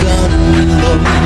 gonna know